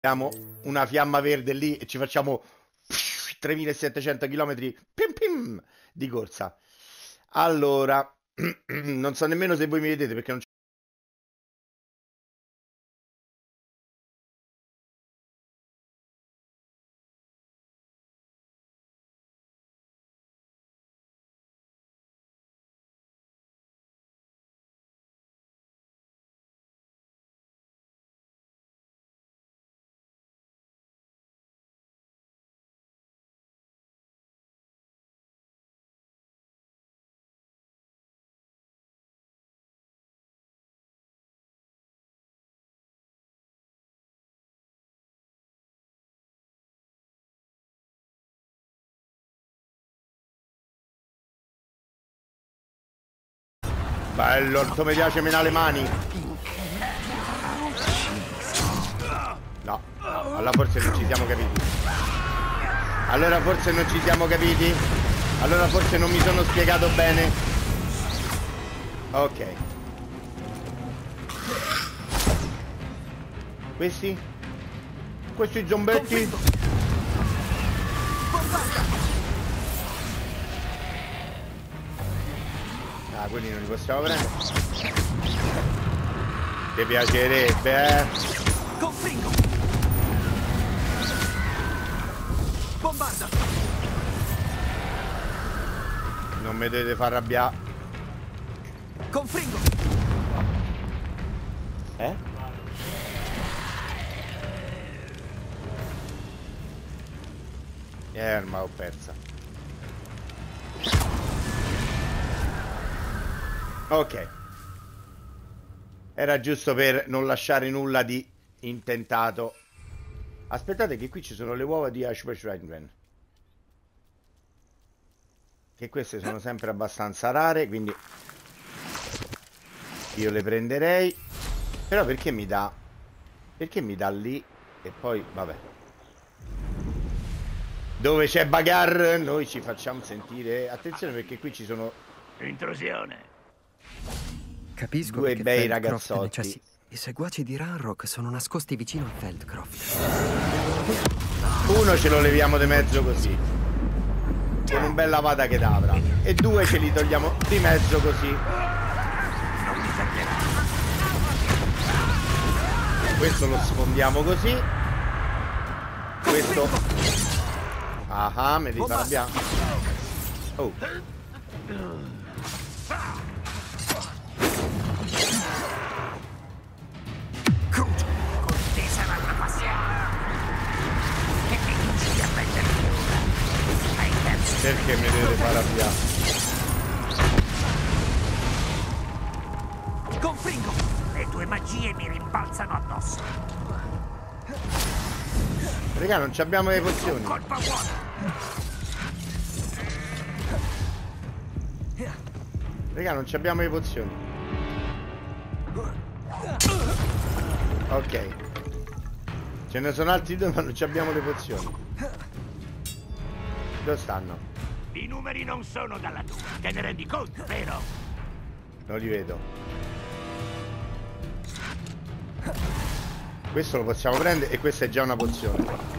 Abbiamo una fiamma verde lì e ci facciamo 3700 km pim pim di corsa. Allora, non so nemmeno se voi mi vedete perché non Bello, come piace meno le mani. No, allora forse non ci siamo capiti. Allora forse non ci siamo capiti. Allora forse non mi sono spiegato bene. Ok. Questi? Questi zombetti? Ah, quelli non li possiamo prendere. Ti piacerebbe, eh? Confringo! Bombarda! Non mi dovete far arrabbiare. Confringo! Eh? Eh, ma ho persa. Ok. Era giusto per non lasciare nulla di intentato. Aspettate che qui ci sono le uova di Ashbush Rangren. Che queste sono sempre abbastanza rare, quindi io le prenderei. Però perché mi dà... Perché mi dà lì e poi... Vabbè. Dove c'è Bagar noi ci facciamo sentire. Attenzione perché qui ci sono... Intrusione. Capisco Due bei Feldcroft ragazzotti. necessi- I seguaci di Ranrock sono nascosti vicino a Feldcroft. Uno ce lo leviamo di mezzo così. Con un bel lavata che davra. E due ce li togliamo di mezzo così. Questo lo sfondiamo così. Questo. Ah, ah, me li arrabbiare. Oh. Perché mi dovete far arrabbiare? Confringo! le tue magie mi rimbalzano addosso. Raga, non ci abbiamo le pozioni. Colpa buona. Raga, non ci abbiamo le pozioni. Ok. Ce ne sono altri due ma non ci abbiamo le pozioni. Dove stanno? I numeri non sono dalla tua. Te ne rendi conto, vero? Non li vedo. Questo lo possiamo prendere e questa è già una pozione.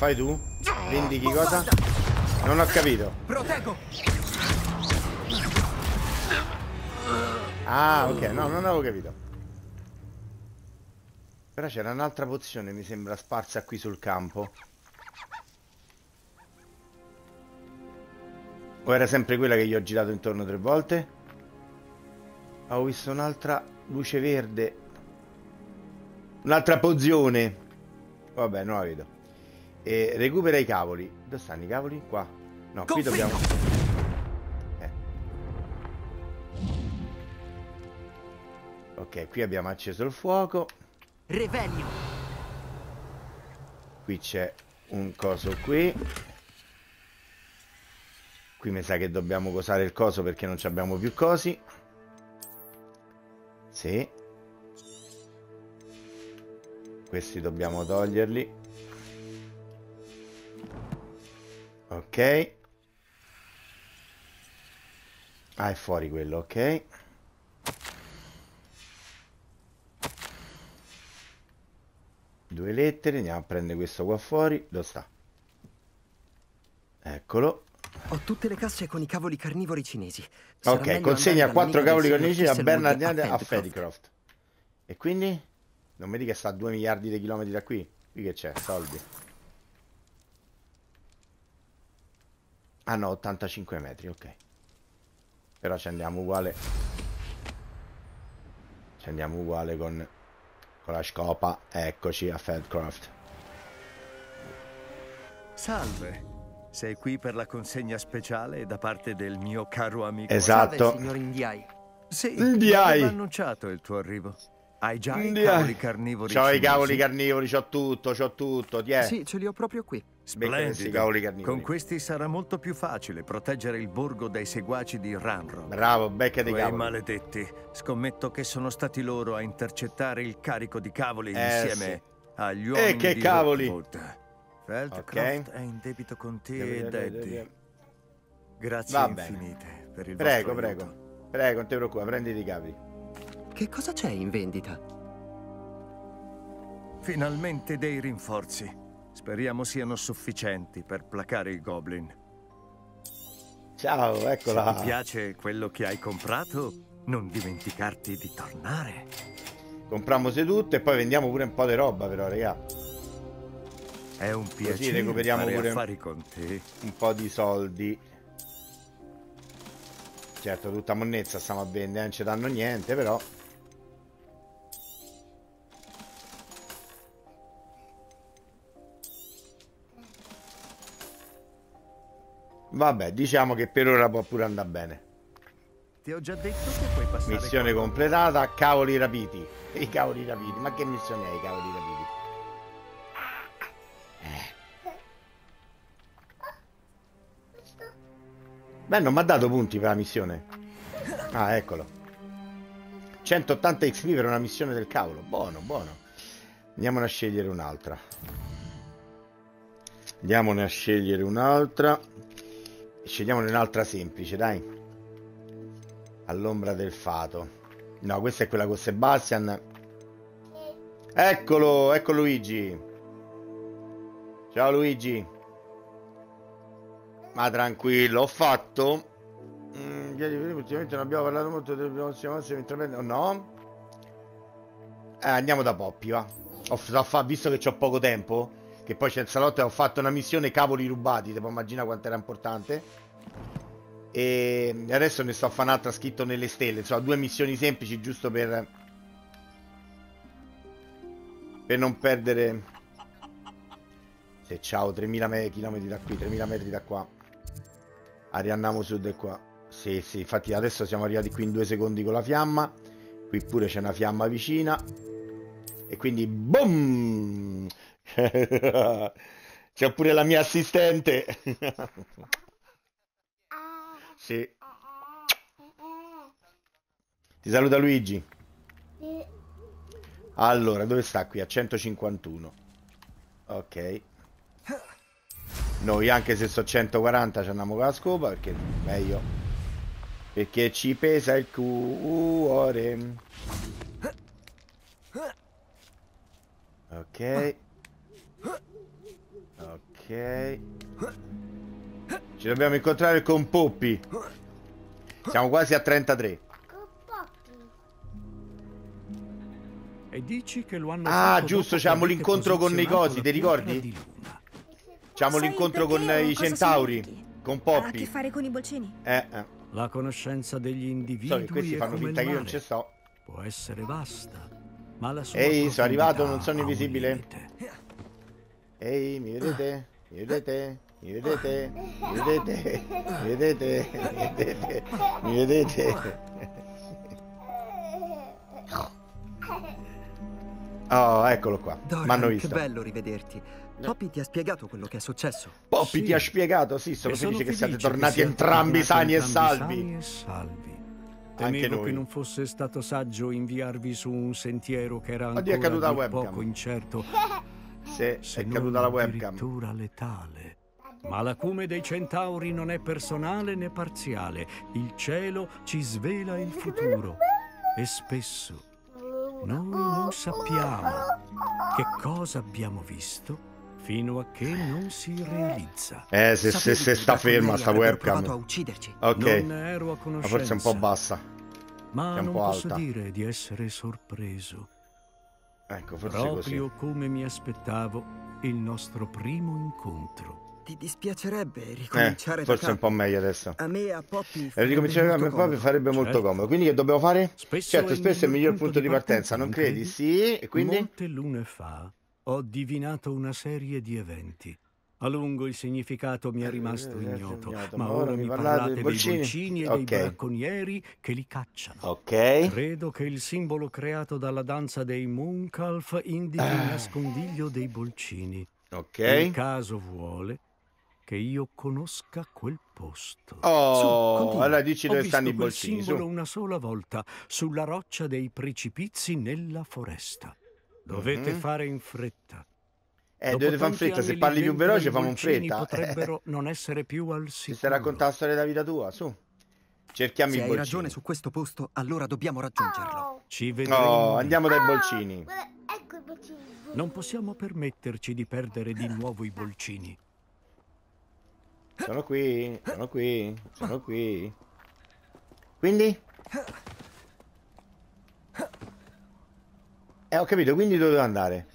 Fai tu? Indichi cosa? Non ho capito. Proteggo! Ah, ok, no, non avevo capito. Però c'era un'altra pozione, mi sembra, sparsa qui sul campo. O era sempre quella che gli ho girato intorno tre volte? Ah, Ho visto un'altra luce verde. Un'altra pozione. Vabbè, non la vedo. E recupera i cavoli. Dove stanno i cavoli? Qua. No, qui dobbiamo... Eh. Ok, qui abbiamo acceso il fuoco. Revelio! Qui c'è un coso qui. Qui mi sa che dobbiamo cosare il coso perché non ci abbiamo più cosi. Sì. Questi dobbiamo toglierli. Ok. Ah, è fuori quello, ok. Due lettere, andiamo a prendere questo qua fuori. Dove sta? Eccolo. Ho tutte le casse con i cavoli carnivori cinesi. Sarà Ok, consegna quattro cavoli da signor Bernard a Fedicroft. E quindi? Non mi dica che sta a 2 miliardi di chilometri da qui? Qui che c'è? Soldi. Ah no, 85 metri, ok. Però ci andiamo uguale. Ci andiamo uguale con, con la scopa. Eccoci a Fedcroft. Salve. Sei qui per la consegna speciale da parte del mio caro amico. Esatto. Salve, signor Indiai. Sì, aveva annunciato il tuo arrivo. Hai già i cavoli carnivori C'ho i cavoli carnivori, c'ho tutto, c'ho tutto. Ti è? Sì, ce li ho proprio qui. Splendido. cavoli. Con questi sarà molto più facile proteggere il borgo dai seguaci di Ranro. Bravo, becca dei Quei cavoli. maledetti. Scommetto che sono stati loro a intercettare il carico di cavoli Eh, insieme agli uomini E che di cavoli? Feldcroft Ok. è in debito con te Devo- e devo- Grazie Va bene. infinite per il Prego, vostro prego. aiuto. Prego, non ti preoccupare, prenditi i cavi. Che cosa c'è in vendita? Finalmente dei rinforzi. Speriamo siano sufficienti per placare i goblin. Ciao, Se eccola. ti piace quello che hai comprato, non dimenticarti di tornare. Compriamo tutto e poi vendiamo pure un po' di roba, però, raga. È un piacere recuperiamo fare pure- affari con te. Un po' di soldi. Certo, tutta monnezza stiamo a vendere, non ci danno niente, però. Vabbè, diciamo che per ora può pure andare bene. Ti ho già detto che puoi passare Missione con- completata, cavoli rapiti. I cavoli rapiti, ma che missione è i cavoli rapiti? Eh. Beh, non mi ha dato punti per la missione. Ah, eccolo. 180 XP per una missione del cavolo. Buono, buono. Andiamone a scegliere un'altra. Andiamone a scegliere un'altra. Scegliamone un'altra semplice, dai. All'ombra del fato. No, questa è quella con Sebastian. Eccolo, ecco Luigi. Ciao Luigi. Ma tranquillo, ho fatto. Mm, ieri ultimamente non abbiamo parlato molto del prossimo intraprendere. No. Eh, andiamo da Poppy, va. Ho, visto che ho poco tempo, che poi c'è il salotto e ho fatto una missione cavoli rubati, ti puoi immaginare quanto era importante. E adesso ne sto a fare un'altra scritto nelle stelle. Insomma, due missioni semplici giusto per. Per non perdere. Se ciao, 3000 me- km da qui, 3000 metri da qua. Ariannamo sud e qua. Sì, sì, infatti adesso siamo arrivati qui in due secondi con la fiamma. Qui pure c'è una fiamma vicina. E quindi boom! C'è pure la mia assistente. sì. Ti saluta Luigi. Allora, dove sta qui? A 151. Ok. Noi anche se so 140 ci andiamo con la scopa perché meglio. Perché ci pesa il cuore. Ok. Ok. Ci dobbiamo incontrare con Poppi. Siamo quasi a 33. E dici che lo hanno Ah, fatto giusto, avete l'incontro con i cosi, ti ricordi? Sai l'incontro con i centauri. Con Ha a Poppy. che fare con i bolcini? Eh, eh. La conoscenza degli So individui che questi fanno come finta che io non ci sto. Può essere vasta, ma la sua Ehi, sono arrivato, non sono invisibile. Ehi, mi vedete? Mi vedete? Mi vedete? Mi vedete? Mi vedete? Mi vedete? Mi vedete? Oh, eccolo qua. M'hanno Doran, che visto. bello rivederti. Poppy ti ha spiegato quello che è successo. Poppy Sì. ti ha spiegato? Sì, sono E felice che siate tornati siate entrambi sani e salvi. sani e salvi. Anche Temevo noi. che non fosse stato saggio inviarvi su un sentiero che era ancora poco incerto, Se se è caduta la webcam. letale. Ma l'acume dei centauri non è personale né parziale. Il cielo ci svela il futuro. E spesso noi non sappiamo che cosa abbiamo visto fino a che non si realizza. Eh, se, se, se sta ferma sta provato a webcam. ucciderci. Ok, Non ne ero a ma conoscenza. forse è un po' bassa. Ma È un non po' posso alta. dire di essere sorpreso. Ecco, forse così. Proprio come mi aspettavo il nostro primo incontro. Ti dispiacerebbe Eh, ricominciare da forse è un capo? po' meglio adesso. A me e a Poppy E farebbe ricominciare a me comodo. farebbe molto Certo. comodo. Quindi che dobbiamo fare? Spesso Certo, è spesso è il miglior punto di partenza, non credi? Sì, e quindi? Molte lune fa ho divinato una serie di eventi. A lungo il significato mi è Eh, rimasto eh, ignoto, ignoto, ma ora mi parlate dei bolcini, e dei bracconieri che li cacciano. Ok. Credo che il simbolo creato dalla danza dei Moonkalf indichi il nascondiglio dei bolcini. Il Ok. caso vuole che io conosca quel posto. Oh, continua. allora dici Ho dove visto stanno i quel bolsini, simbolo su. una sola volta, sulla roccia dei precipizi nella foresta. Dovete Mhm. fare in fretta. Eh, Dopo dovete fare in tanti fretta, se parli più veloce bolcini fretta. potrebbero non essere più al Ti sicuro. stai raccontando la storia della vita tua, su. Cerchiamo Se i hai bolcini. ragione su questo posto, allora dobbiamo raggiungerlo. Ci vedremo. Oh, andiamo dai bolcini. Guarda, ecco i bacini. Non possiamo permetterci di perdere di nuovo i bolcini. Sono qui, sono qui, sono qui. Quindi? Eh, ho capito, quindi dove devo andare?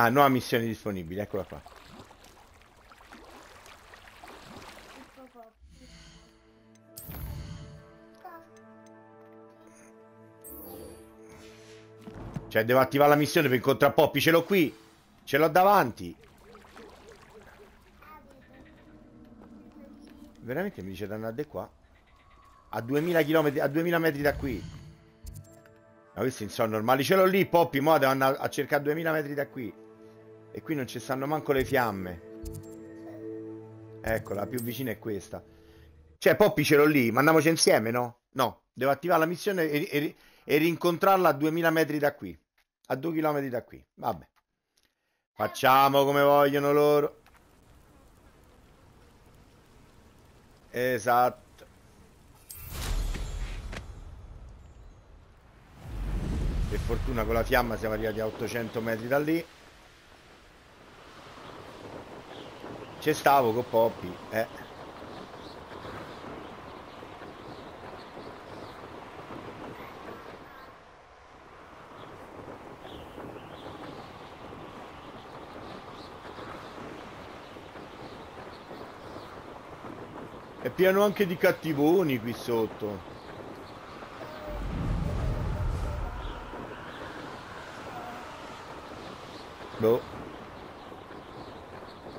Ah, nuova missione disponibile, eccola qua. Cioè, devo attivare la missione per incontrare Poppy, ce l'ho qui. Ce l'ho davanti. Veramente mi dice di andare qua? A 2000 km, a 2000 metri da qui. Ma questi non sono normali. Ce l'ho lì, Poppy, mo devo andare a cercare 2000 metri da qui. E qui non ci stanno manco le fiamme. Ecco, la più vicina è questa. Cioè, Poppy ce l'ho lì, ma andiamoci insieme, no? No, devo attivare la missione e, e- e rincontrarla a 2000 metri da qui. A 2 km da qui. Vabbè. Facciamo come vogliono loro. Esatto. Per fortuna con la fiamma siamo arrivati a 800 metri da lì. Ci stavo con Poppy, eh. È pieno anche di cattivoni qui sotto. Boh.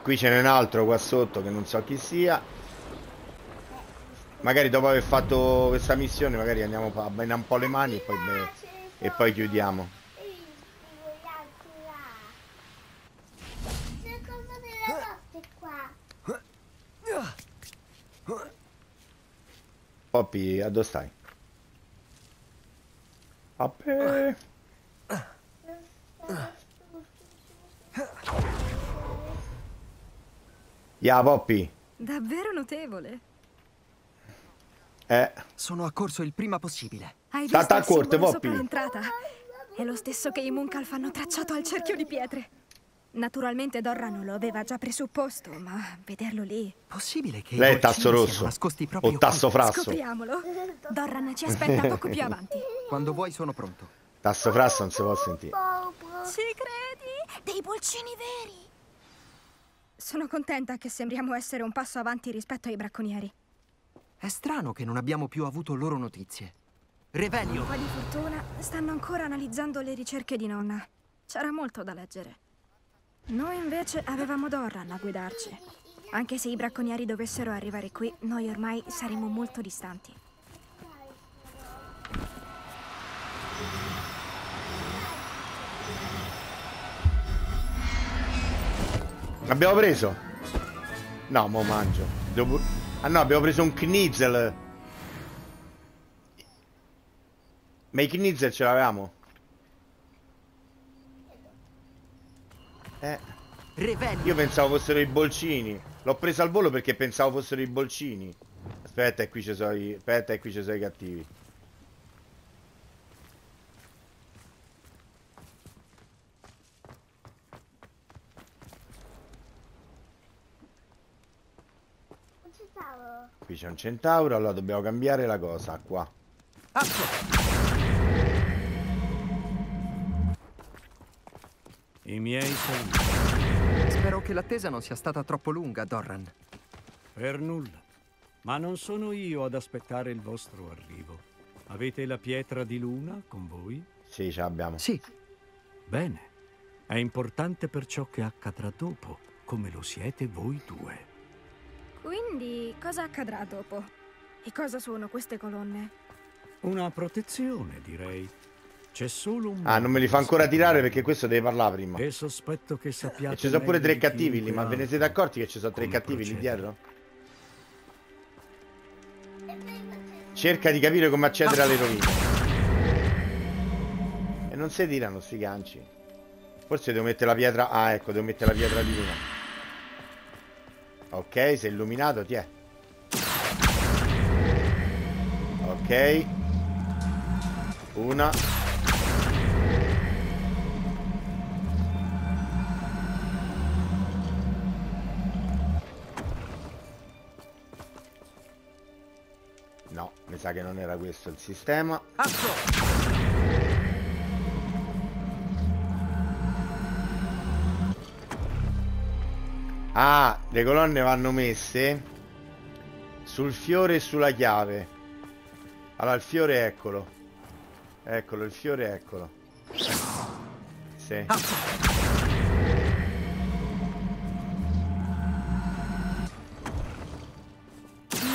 Qui ce n'è un altro qua sotto che non so chi sia. Magari dopo aver fatto questa missione magari andiamo a bene un po' le mani e poi, beh, e poi chiudiamo. Poppy, a dove stai? Vabbè. Ya, Poppy. Davvero notevole. Eh, Sono accorso il prima possibile. Hai Sta visto il a corte, Poppy. l'entrata? È lo stesso che i Munkhalf hanno tracciato al cerchio di pietre. Naturalmente Dorran lo aveva già presupposto, ma vederlo lì... Possibile che lei i è tasso rosso. siano nascosti proprio O tasso qui? frasso. Scopriamolo. Dorran ci aspetta poco più avanti. Quando vuoi sono pronto. Tasso frasso non si può sentire. Ci credi? Dei bolcini veri! Sono contenta che sembriamo essere un passo avanti rispetto ai bracconieri. È strano che non abbiamo più avuto loro notizie. Revelio! Po' di fortuna, stanno ancora analizzando le ricerche di nonna. C'era molto da leggere. Noi invece avevamo Dorran a guidarci. Anche se i bracconieri dovessero arrivare qui, noi ormai saremo molto distanti. Abbiamo preso? No, mo mangio. Devo Ah no, abbiamo preso un knitzel. Ma i knitzel ce l'avevamo? Eh, io pensavo fossero i bolcini. L'ho preso al volo perché pensavo fossero i bolcini. Aspetta, e qui ci sono i... Aspetta, e qui ci sono i cattivi. Qui c'è un centauro, allora dobbiamo cambiare la cosa, qua. I miei saluti. Spero che l'attesa non sia stata troppo lunga, Dorran. Per nulla. Ma non sono io ad aspettare il vostro arrivo. Avete la pietra di luna con voi? Sì, ce l'abbiamo. Sì, Bene. È importante per ciò che accadrà dopo, come lo siete voi due. Quindi, cosa accadrà dopo? E cosa sono queste colonne? Una protezione, direi. C'è solo un... Ah, non me li fa ancora tirare perché questo deve parlare prima. E sospetto che sappiate E ci sono pure tre cattivi lì, ma ve ne siete accorti che ci sono tre cattivi lì procedere. dietro? Cerca di capire come accedere alle rovine. E non si tirano sti ganci. Forse devo mettere la pietra... Ah, ecco, devo mettere la pietra di luna. Ok, sei illuminato, ti è. Ok. Una. No, mi sa che non era questo il sistema. Ah, le colonne vanno messe sul fiore e sulla chiave. Allora, il fiore eccolo. Eccolo, il fiore eccolo. Sì. Non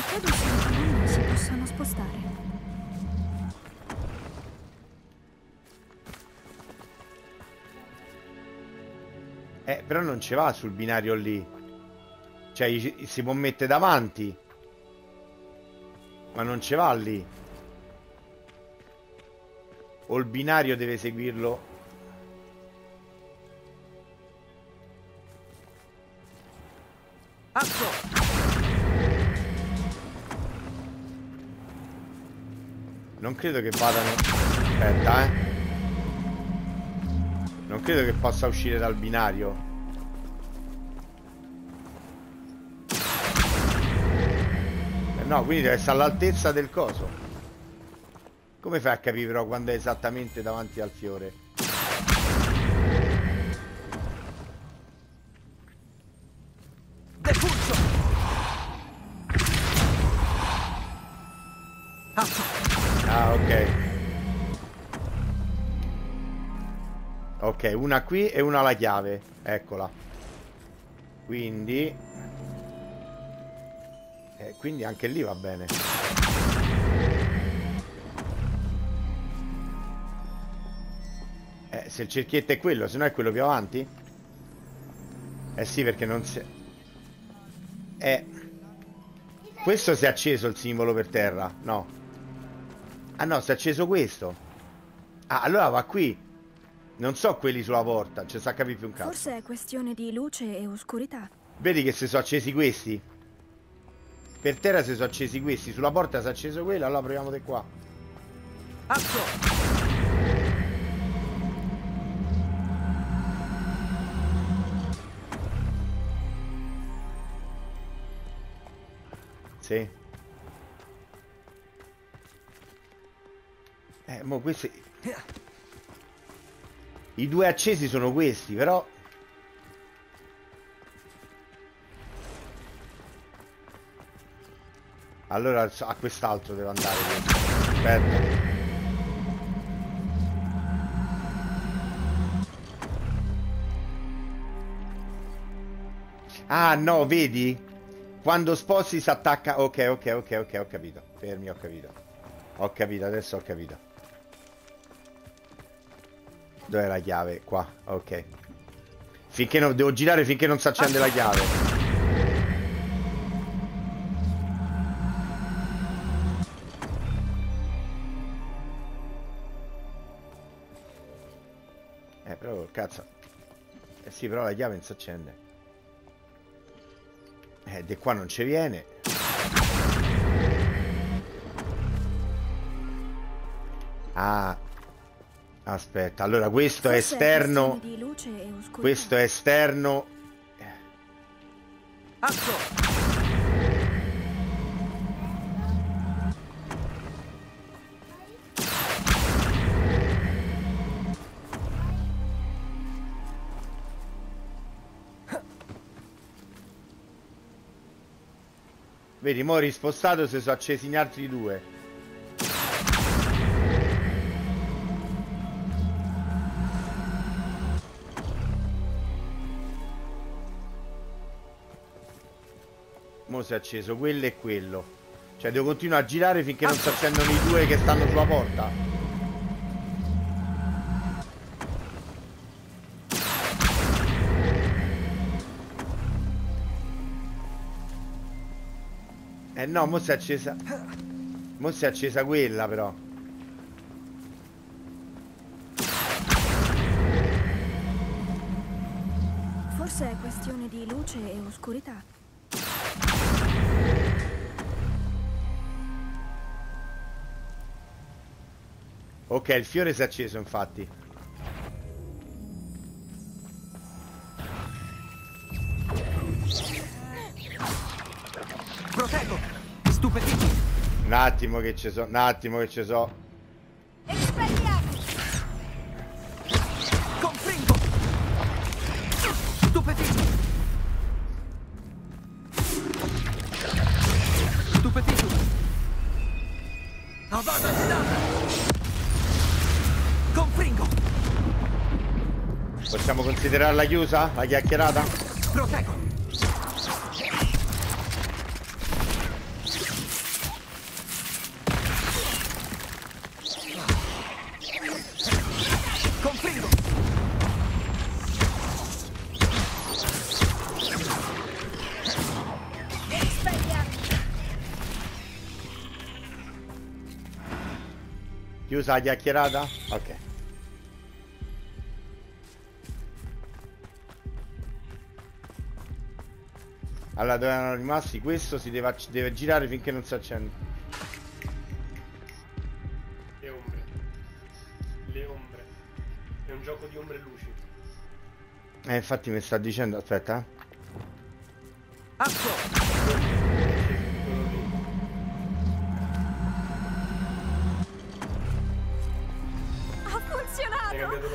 credo colonne si possano spostare. Eh, però non ci va sul binario lì. Cioè, si può mettere davanti. Ma non ci va lì. O il binario deve seguirlo. Non credo che vadano. Aspetta, eh. Non credo che possa uscire dal binario. Eh no, quindi deve essere all'altezza del coso. Come fai a capire però quando è esattamente davanti al fiore? Ok, una qui e una alla chiave. Eccola. Quindi... Eh, quindi anche lì va bene. Eh, se il cerchietto è quello, se no è quello più avanti? Eh sì, perché non si... Eh... Questo si è acceso il simbolo per terra? No. Ah no, si è acceso questo. Ah, allora va qui. Non so quelli sulla porta, ci sa capire più un cazzo. Forse è questione di luce e oscurità. Vedi che si sono accesi questi? Per terra si sono accesi questi, sulla porta si è acceso quello, allora proviamo di qua. Sì. Eh, mo questi... I due accesi sono questi, però... Allora a quest'altro devo andare. Aspetta. Ah no, vedi? Quando sposti si attacca... Ok, ok, ok, ok, ho capito. Fermi, ho capito. Ho capito, adesso ho capito. Dov'è la chiave? Qua, ok. Finché non... Devo girare finché non si accende la chiave. Eh, però, cazzo. Eh sì, però la chiave non si accende. Eh, di qua non ci viene. Ah. Aspetta, allora questo è Forse esterno. questione di luce e oscurità. Questo è esterno. Atto! Vedi, mo' rispostato si sono accesi gli altri due. Si è acceso quello e quello. Cioè devo continuare a girare finché non si accendono i due che stanno sulla porta. Eh no, mo si è accesa. Mo si è accesa quella però. Forse è questione di luce e oscurità. Ok, il fiore si è acceso infatti. Proteggo! Stupefìci! Un attimo che ci so, un attimo che ci so. Considerarla chiusa? La chiacchierata? Proteggo! Chiusa la chiacchierata? Ok. Allora dove erano rimasti? Questo si deve, deve girare finché non si accende. Le ombre. Le ombre. È un gioco di ombre e luci. Eh infatti mi sta dicendo, aspetta. eh.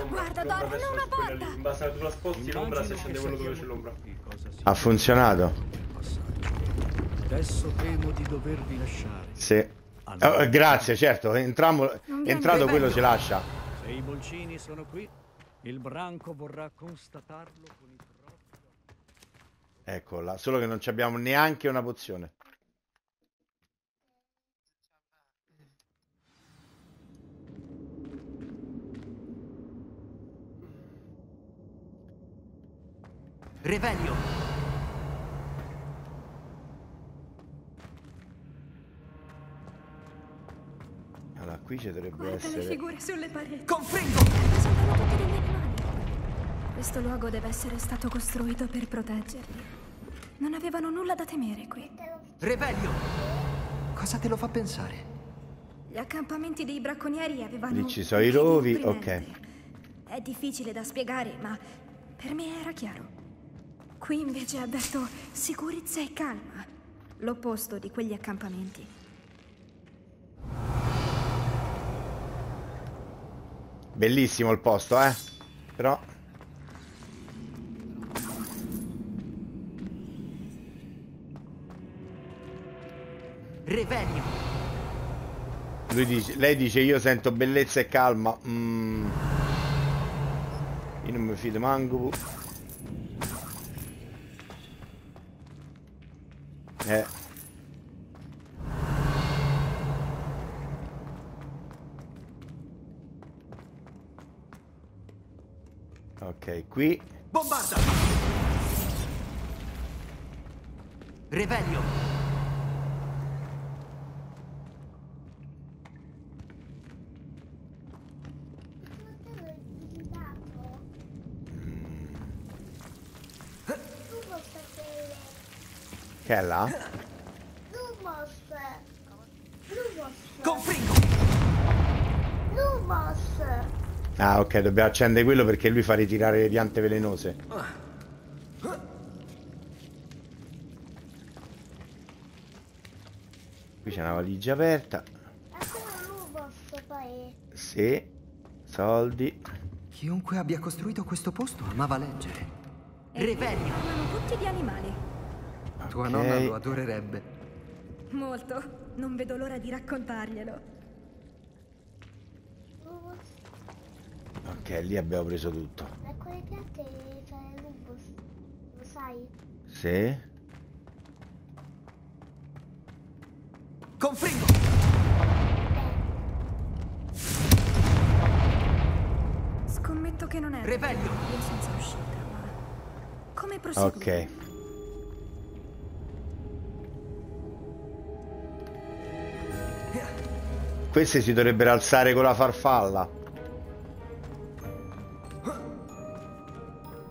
L'ombra. Guarda, adesso non una lì. porta! In base a dove la sposti l'ombra si accende quello dove c'è l'ombra. Ha funzionato? Adesso temo di dovervi lasciare. Sì. Oh, grazie, certo, viene entrato quello ci lascia. Se i bolcini sono qui, il branco vorrà constatarlo con i propri Eccola, solo che non ci abbiamo neanche una pozione. Revelio! Allora, qui ci dovrebbe Guarda le essere... figure sulle pareti. Confringo! Sembrano tutti degli animali. Questo luogo deve essere stato costruito per proteggerli. Non avevano nulla da temere qui. Revelio! Cosa te lo fa pensare? Gli accampamenti dei bracconieri avevano. Lì ci sono i rovi, opprimente. È difficile da spiegare, ma per me era chiaro. Qui invece ha detto sicurezza e calma. L'opposto di quegli accampamenti. Bellissimo il posto, eh? Però... Revelio! Lui dice, lei dice io sento bellezza e calma. Mm. Io non mi fido manco. Eh. Ok, qui Bombarda! Revelio! Fratello è visitato. Lumos sapere. Che è là? Lumos. Lumos. Confringo! Lumos. Ah, ok, dobbiamo accendere quello perché lui fa ritirare le piante velenose. Qui c'è una valigia aperta. Sì. Soldi. Chiunque abbia costruito questo posto amava leggere. Revelio! Amano tutti gli animali. Tua Ok. nonna lo adorerebbe. Molto. Non vedo l'ora di raccontarglielo. Ok, lì abbiamo preso tutto. Da quelle piante c'è Lumos. Lo sai? Sì. Confringo! Scommetto che non è Revelio! via senza uscita, ma... Come proseguire? Ok. Queste si dovrebbero alzare con la farfalla.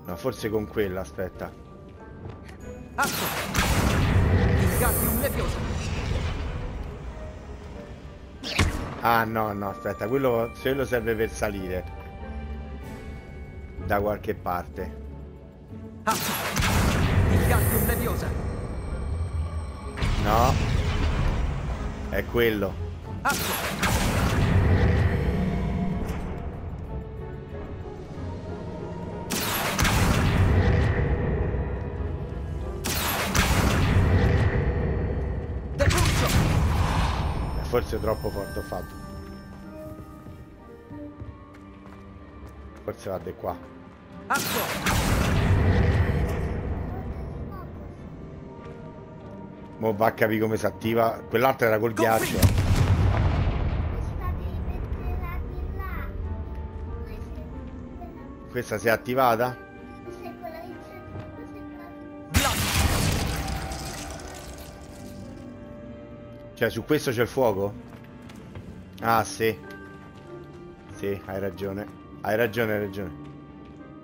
No, forse con quella, aspetta. Ah no, no, aspetta, quello, quello serve per salire. Da qualche parte. No. È quello. Forse troppo forte ho fatto. Forse va di qua. Mo va a capire come si attiva. Quell'altra era col ghiaccio. Questa si è attivata? questa è quella che c'è. Questa è quella. Blast! Cioè, su questo c'è il fuoco? Ah, sì. Sì, hai ragione. Hai ragione, hai ragione.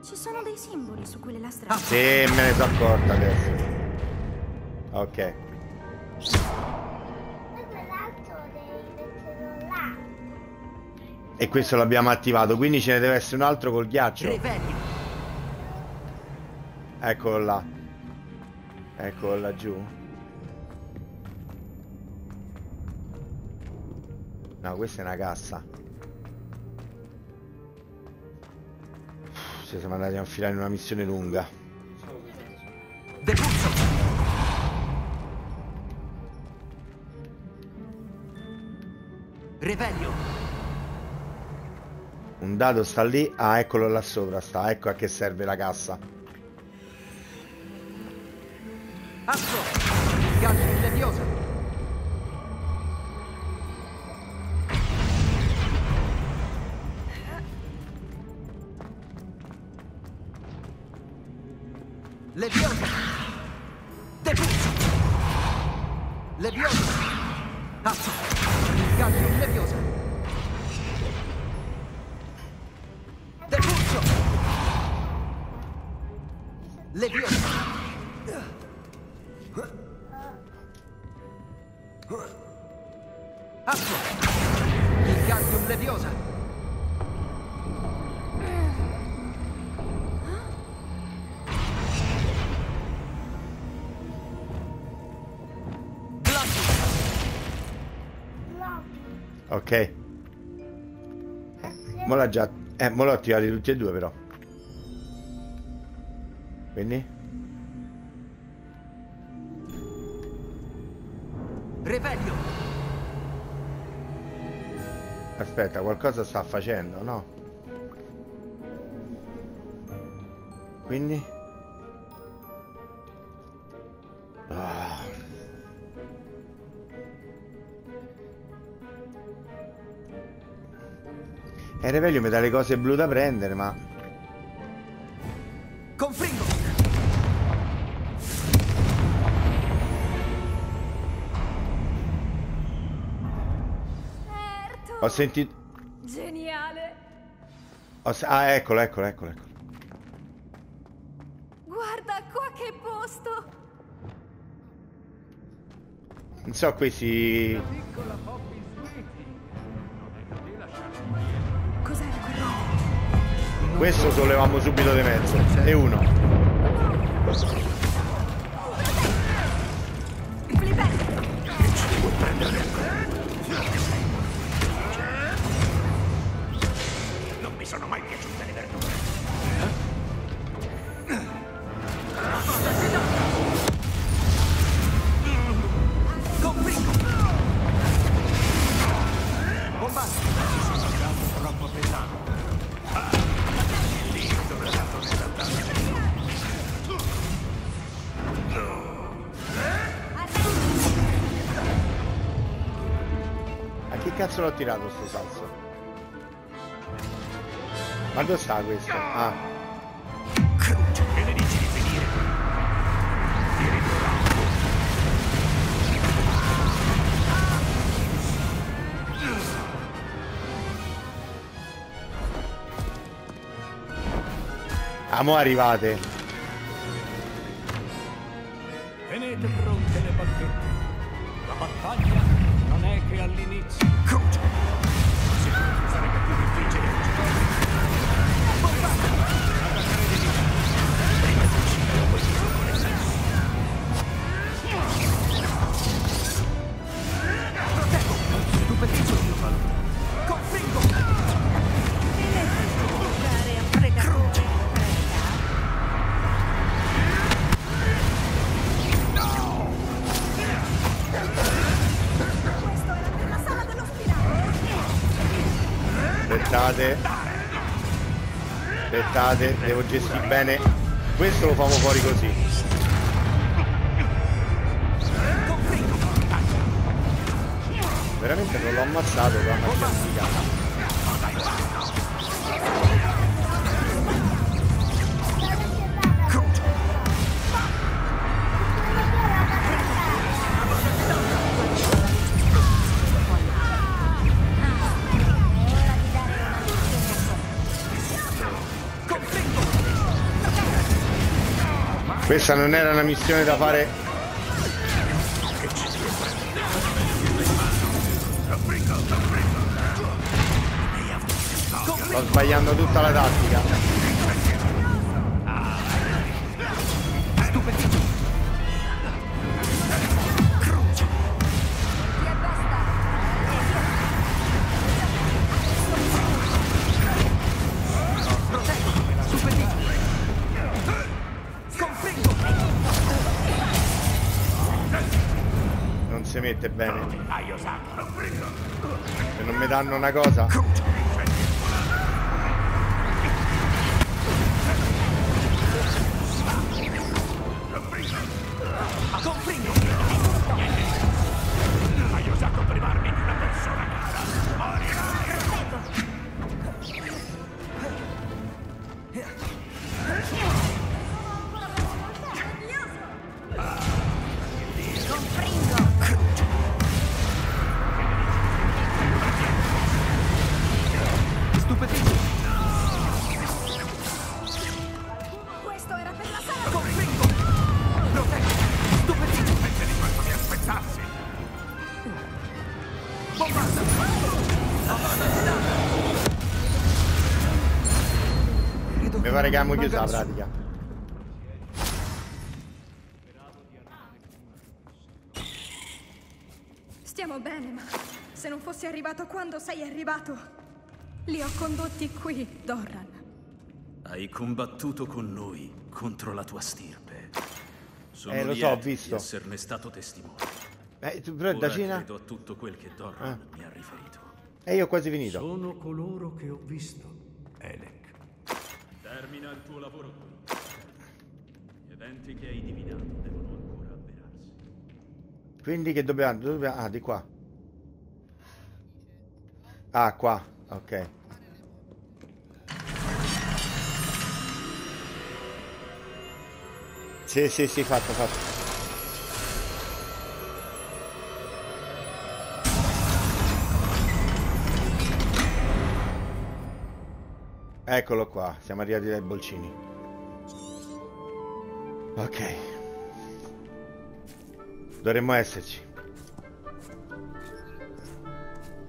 Ci sono dei simboli su quelle lastre. Sì, me ne sono accorta adesso. Ok. E questo l'abbiamo attivato, quindi ce ne deve essere un altro col ghiaccio. Eccolo là. Eccolo laggiù. No, questa è una cassa. Ci siamo andati a infilare in una missione lunga. Depulso! Revelio! Dado sta lì. Ah, eccolo là sopra sta. Ecco a che serve la cassa. Asso! Leviosa! Leviosa! L'ha già... Eh, mo l'ho attivati tutti e due però. Quindi? Revelio! Aspetta, qualcosa sta facendo, no? Quindi? E Revelio mi dà le cose blu da prendere, ma... Confringo! Certo. Ho sentito... Geniale. ho se- Ah, eccolo, eccolo, eccolo, eccolo. Guarda qua che posto. Non so questi... Cos'era Questo sollevamo subito di mezzo. E uno. Cazzo l'ho tirato sto salso? Ma dove sta questo? Ah. Amo arrivate. Aspettate, devo gestire bene. Questo lo famo fuori così. Veramente non l'ho ammazzato con la Questa non era una missione da fare. Sto sbagliando tutta la tattica. Danno una cosa. Abbiamo chiusa la pratica. Stiamo bene, ma se non fossi arrivato quando sei arrivato, li ho condotti qui, Dorran. Hai combattuto con noi contro la tua stirpe. Sono Eh, lo so, ho visto. di esserne stato testimone. Eh, tu però è da Cina? credo a tutto quel che Dorran mi ha riferito. E io ho quasi finito. Sono coloro che ho visto, Elec. Termina il tuo lavoro qui. Gli eventi che hai divinato devono ancora avverarsi. Quindi che dobbiamo... dobbiamo- Ah, di qua. Ah, qua. Ok. Sì, sì, sì, fatto, fatto. Eccolo qua, siamo arrivati dai bolcini. Ok. Dovremmo esserci.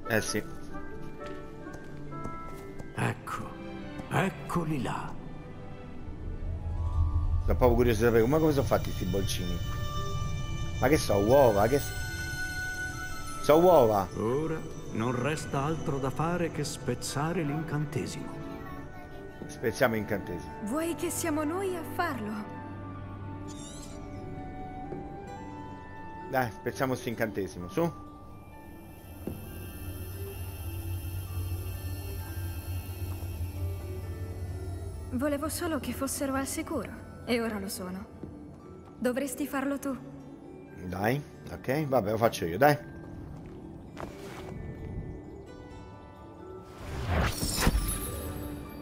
Eh sì. Ecco, eccoli là. Sono proprio curioso di sapere come come sono fatti questi bolcini. Ma che so, uova? Che? So uova. Ora non resta altro da fare che spezzare l'incantesimo. Spezziamo incantesimo. Vuoi che siamo noi a farlo? Dai, spezziamo questo incantesimo, su. Volevo solo che fossero al sicuro. E ora lo sono. Dovresti farlo tu. Dai, ok, vabbè, lo faccio io, dai.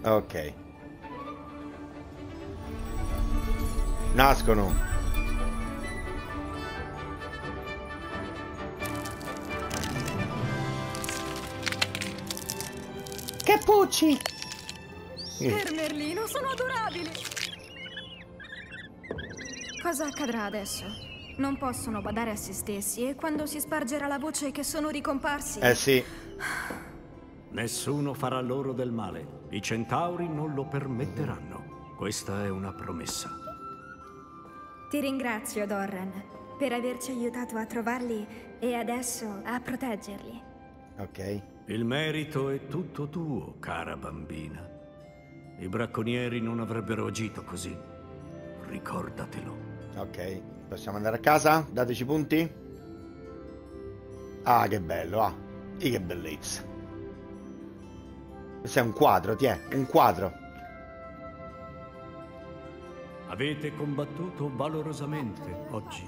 Ok. Nascono. Cappucci! Per Merlino sono adorabili! Cosa accadrà adesso? Non possono badare a se stessi e quando si spargerà la voce che sono ricomparsi... Eh sì, Nessuno farà loro del male. I centauri non lo permetteranno. Questa è una promessa. Ti ringrazio, Dorran, per averci aiutato a trovarli e adesso a proteggerli. ok. Il merito è tutto tuo, cara bambina. I bracconieri non avrebbero agito così. Ricordatelo. Ok, possiamo andare a casa? Dateci punti. Ah, che bello, ah. E che bellezza. Questo è un quadro, ti è, un quadro. Avete combattuto valorosamente oggi.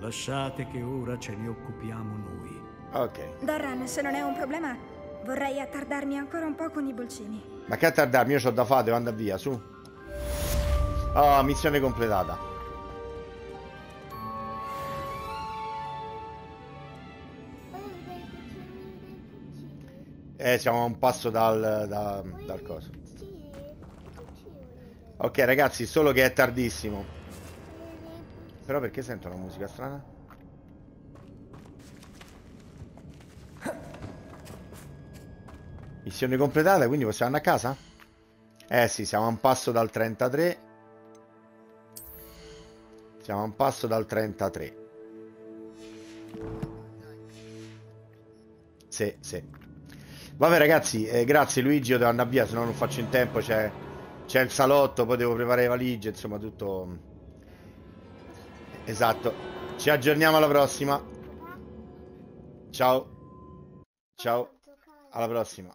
Lasciate che ora ce ne occupiamo noi. Ok. Dorran, se non è un problema, vorrei attardarmi ancora un po' con i bolcini. Ma che attardarmi, io c'ho da fare, devo andare via, su. Ah, missione completata. Eh, siamo a un passo dal, da- dal coso. Ok, ragazzi, solo che è tardissimo. Però perché sento una musica strana? Missione completata, quindi possiamo andare a casa? Eh sì, siamo a un passo dal 33. Siamo a un passo dal 33. Sì, sì. Vabbè ragazzi, eh, grazie Luigi, io devo andare via, se no non faccio in tempo, c'è c'è il salotto, poi devo preparare le valigie, insomma tutto... Esatto. Ci aggiorniamo alla prossima. Ciao. Ciao. Alla prossima.